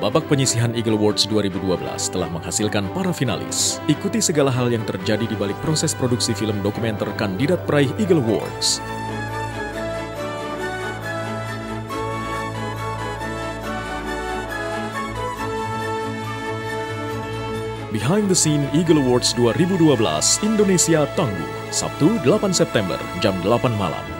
babak penyisihan Eagle Awards 2012 telah menghasilkan para finalis. Ikuti segala hal yang terjadi di balik proses produksi film dokumenter kandidat peraih Eagle Awards. Behind the Scene Eagle Awards 2012 Indonesia Tangguh Sabtu 8 September jam 8 malam